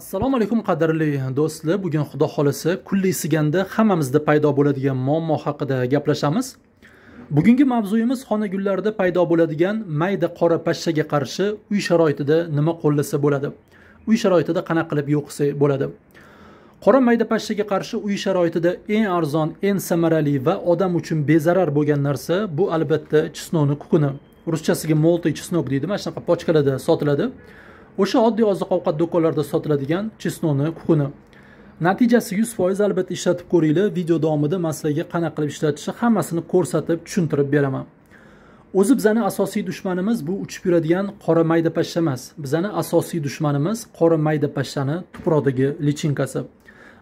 assalomu alaykum qadrli do'stlar. Bugun xudo xohlasa kunli siganda hammamizda paydo bo'ladigan muammo haqida gaplashamiz. Bugungi mavzuyimiz xona gullarida paydo bo'ladigan mayda qora pashshaga qarshi uy sharoitida nima qo'llasa bo'ladi? Uy sharoitida qanaqa qilib yo'qisa bo'ladi? Qora mayda pashshaga qarshi uy sharoitida eng arzon eng samarali va odam uchun bezarar bo'lgan narsa bu albatta chisnoni kukuni. Ruschasiga molti chisnok deydi mana shunaqa pochkalarda sotiladi. O'sha oddiy oziq ovqat do'konlarida sotiladigan chesnoni kukuni. Natijasi yuz foiz albatta ishlatib ko'ringlar video davomida masalaga qanaqa qilib ishlatishni hammasini ko'rsatib tushuntirib beraman. O'zi bizani asosiy dushmanimiz bu uchib yuradigan qora mayda pashsha emas. Bizani asosiy dushmanimiz qora mayda pashshani tuproqdagi lichinkasi.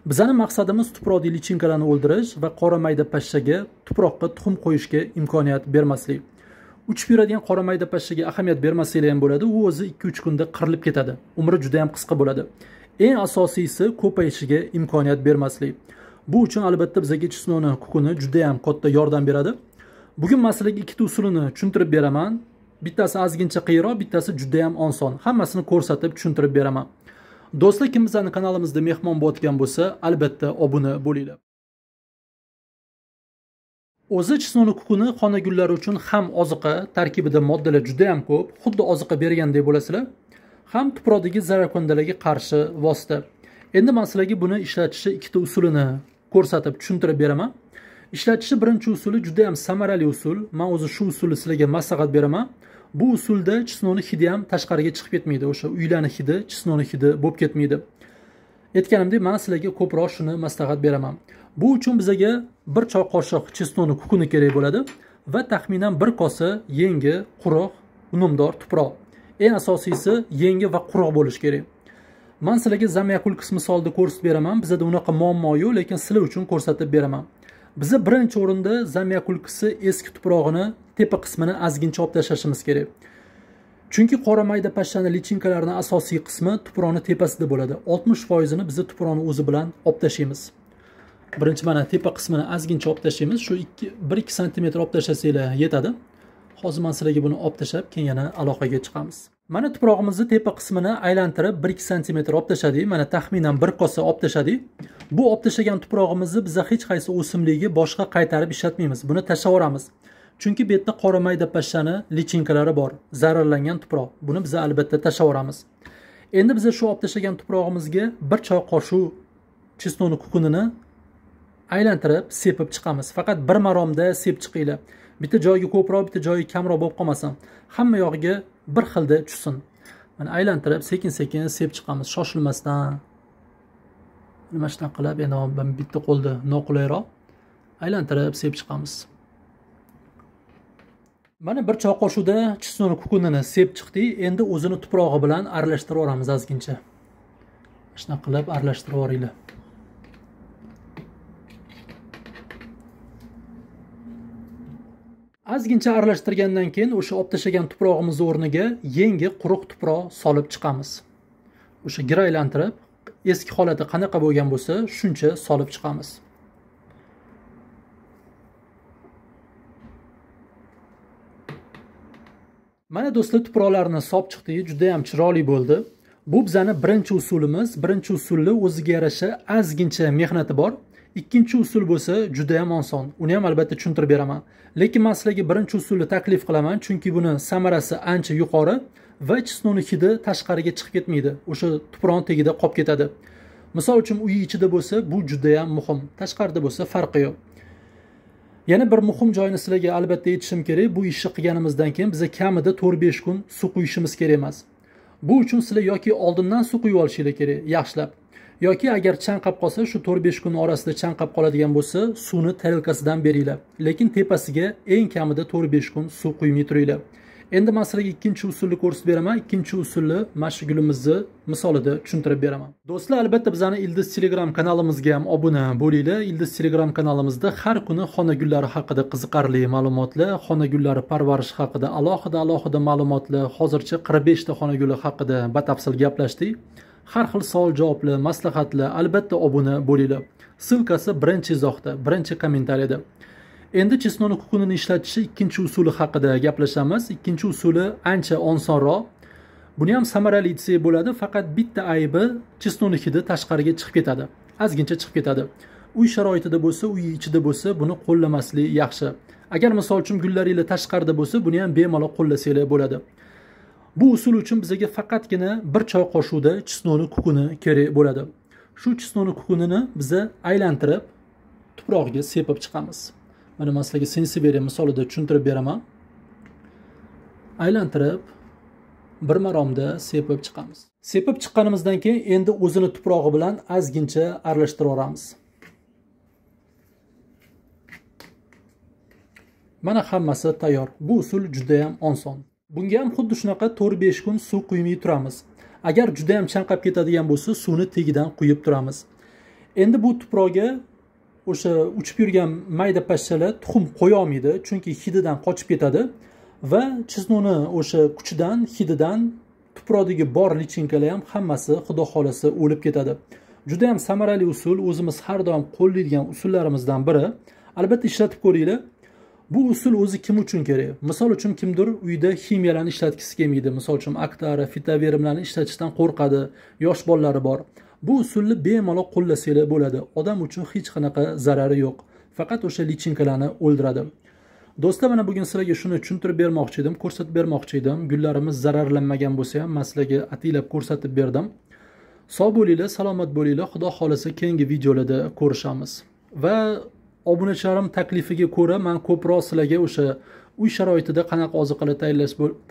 Bizani maqsadimiz tuproqdagi lichinkalarni o'ldirish va qora mayda pashshaga tuproqqa tuxum qo'yishga imkoniyat bermaslik. Uchib yuradigan qora mayda pashshaga ahamiyat bermasanglar ham bo'ladi. U o'zi ikki uch kunda qirilib ketadi. Umri juda yam qisqa bo'ladi. Eng asosiysi ko'payishiga imkoniyat bermaslik. Bu uchun albatta bizga chisnoni kukuni judayam katta yordam beradi. Bugun man sizlarga ikkita usulini tushuntirib beraman. Bittasi ozgincha qiyinroq bittasi judayam oson. Hammasini ko'rsatib tushuntirib beraman. Do'stlar kim bizani kanalimizda mehmon bo'layotgan bo'lsa albatta obuna bo'linglar. O'zi chisnoni kukuni xona gullari uchun ham oziqa tarkibida moddalar juda yam ko'p xuddi oziqa bergandek bo'lasizlar ham tuproqdagi zararkundalarga qarshi vosita. Endi man sizlarga buni ishlatishni ikkita usulini ko'rsatib tushuntirib beraman. Ishlatishni birinchi usuli juda yam samarali usul. Man o'zi shu usulni sizlarga maslahat beraman. Bu usulda chisnoni hidi ham tashqariga chiqib ketmaydi o'sha uylarni hidi chisnoni hidi bo'lib ketmaydi. Aytganimdek man sizlarga ko'proq shuni maslahat beraman. Bu uchun bizaga bir choy qoshiq chesnoni kukuni kerak bo'ladi va taxminan bir kosa yengi quruq unumdor tuproq. Eng asosiysi yengi va quruq bo'lishi kerak. Man sizlarga zamyakulkis misolida ko'rsatib beraman. Bizada unaqa muammo yo'q lekin sizlar uchun ko'rsatib beraman. Biza birinchi o'rinda zamyakulkisi eski tuprog'ini tepa qismini ozgincha olib tashlashimiz kerak. Chunki qora mayda pashshani lichinkalarini asosiy qismi tuproqni tepasida bo'ladi. Oltmish foizini biza tuproqni o'zi bilan olib tashlaymiz birinchi mana tepa qismini ozgincha olib tashlaymiz. Shu ikki bir ikki santimetr olib tashlasanglar yetadi. Hozir man sizlarga buni olib tashlab keyin yana aloqaga chiqamiz. Mana tuprog'imizni tepa qismini aylantirib bir ikki santimetr olib tashladik. Mana taxminan bir kosa olib tashladik. Bu olib tashlagan tuprog'imizni biza hech qaysi o'simlikni boshqa qaytarib ishlatmaymiz. Buni tashlab yuboramiz chunki bu yerda qora mayda pashshani lichinkalari bor. Zararlangan tuproq buni biz albatta tashlab yuboramiz endi biza shu olib tashlagan tuprog'imizga bir choy qoshiq chesnoni kukunini aylantirib sepib chiqamiz. Faqat bir maromda sep chiqinglar. Bitta joyiga ko'proq bitta joyi kamroq bo'lib qolmasin. Hamma yog'iga bir xilda tushsin. Mana aylantirib sekin sekin sep chiqamiz. Shoshilmasdan. Mana shunaqa qilib? Endi bitta qo'lda noqulayroq. Aylantirib sep chiqamiz. Mana bir choy qoshiqda chisnoni kukunini sep chiqdik. Endi o'zini tuprog'i bilan aralashtirib yuboramiz ozgincha shunaqa qilib aralashtirib yuboringlar. Ozgincha aralashtirgandan keyin o'sha olib tashlagan tuprog'imizni o'rniga yangi quruq tuproq solib chiqamiz. O'sha gir aylantirib eski holati qanaqa bo'lgan bo'lsa shuncha solib chiqamiz. Mana do'stlar tuproqlarni solib chiqdik juda yam chiroyli bo'ldi. Bu bizani birinchi usulimiz. Birinchi usulni o'ziga yarasha ozgincha mehnati bor. Ikkinchi usul bo'lsa juda yam oson. Uni ham albatta tushuntirib beraman. Lekin man sizlarga birinchi usulni taklif qilaman chunki buni samarasi ancha yuqori va chisnoni hidi tashqariga chiqib ketmaydi. O'sha tuproqni tagida qolib ketadi. Misol uchun uy ichida bo'lsa bu judayam muhim. Tashqarida bo'lsa farqi yo'q. Yana bir muhim joyini sizlarga albatta aytishim kerak. Bu ishni qilganimizdan keyin biza kamida to'rt besh kun suv quyishimiz kerak emas. Bu uchun sizlar yoki oldindan suv quyib olishinglar kerak yaxshilab. Yoki agar chanqab qolsa shu to'rt besh kun orasida chanqab qoladigan bo'lsa suvni tarelkasidan beringlar. Lekin tepasiga eng kamida to'rt besh kun suv quymay turinglar. Endi man sizlarga ikkinchi usulni ko'rsatib beraman. Ikkinchi usulni mana shu gulimizni misolida tushuntirib beraman. Do'stlar albatta bizani ildiz telegram kanalimizga ham obuna bo'linglar. Ildiz telegram kanalimizda har kuni xona gullari haqida qiziqarli ma'lumotlar xona gullari parvarishi haqida alohida alohida ma'lumotlar hozircha qirq beshta xona guli haqida batafsil gaplashdik. Har xil savol javoblar maslahatlar albatta obuna bo'linglar. Ssilkasi birinchi izohda birinchi kommentariyada endi chesnoni kukunini ishlatishni ikkinchi usuli haqida gaplashamiz. Ikkinchi usuli ancha osonroq buni ham samarali desak bo'ladi faqat bitta aybi chesnoni hidi tashqariga chiqib ketadi. Ozgincha chiqib ketadi. Uy sharoitida bo'lsa uy ichida bo'lsa buni qo'llamaslik yaxshi. Agar misol uchun gullaringlar tashqarida bo'lsa buni ham bemalol qo'llasanglar bo'ladi. Bu usul uchun bizga faqatgina bir choy qoshiqda chisnoni kukuni kerak bo'ladi. Shu chisnoni kukunini biza aylantirib tuprog'iga sepib chiqamiz. Mana man sizlarga sensiberiya misolida tushuntirib beraman. Aylantirib bir maromda sepib chiqamiz. Sepib chiqqanimizdan keyin endi o'zini tuprog'i bilan ozgincha aralashtirib mana hammasi tayyor. Bu usul judayam oson. Bunga ham xuddi shunaqa to'rt besh kun suv quymay turamiz. Agar juda yam chanqab ketadigan bo'lsa suvni tagidan quyib turamiz. Endi bu tuproqga o'sha uchib yurgan mayda pashshalar tuxum qo'yolmaydi chunki hididan qochib ketadi va chiznuni o'sha kuchidan hididan tuproqdagi bor lichinkalar ham hammasi xudo xohlasa o'lib ketadi. Juda yam samarali usul o'zimiz har doim qo'llaydigan usullarimizdan biri. Albatta ishlatib ko'ringlar bu usul o'zi kim uchun kerak? Misol uchun kimdir uyda ximiyalarni ishlatgisi kelmaydi. Misol uchun aktara fitoverimlarni ishlatishdan qo'rqadi. Yosh bolalari bor. Bu usulni bemalol qo'llasanglar bo'ladi. Odam uchun hech qanaqa zarari yo'q. Faqat o'sha lichinkalarni o'ldiradi. Do'stlar mana bugun sizlarga shuni tushuntirib bermoqchi edim ko'rsatib bermoqchi edim. Gullarimiz zararlanmagan bo'lsa ham man sizlarga ataylab ko'rsatib berdim. Sog' bo'linglar salomat bo'linglar. Xudo xohlasa keyingi videolarda ko'rishamiz. Va obunachilarim taklifiga ko'ra man ko'proq sizlarga o'sha uy sharoitida qanaqa oziqalar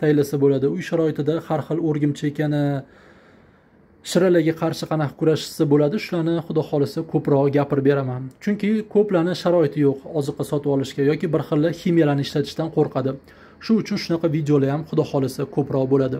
tayyorlasa bo'ladi? Uy sharoitida har xil o'rgimchakani shiralarga qarshi qanaqa kurashishsa bo'ladi? Shularni xudo xohlasa ko'proq gapirib beraman. Chunki ko'plarni sharoiti yo'q oziqa sotib olishga yoki bir xil ximiyalarni ishlatishdan qo'rqadi. Shu uchun shunaqa videolar ham xudo xohlasa ko'proq bo'ladi.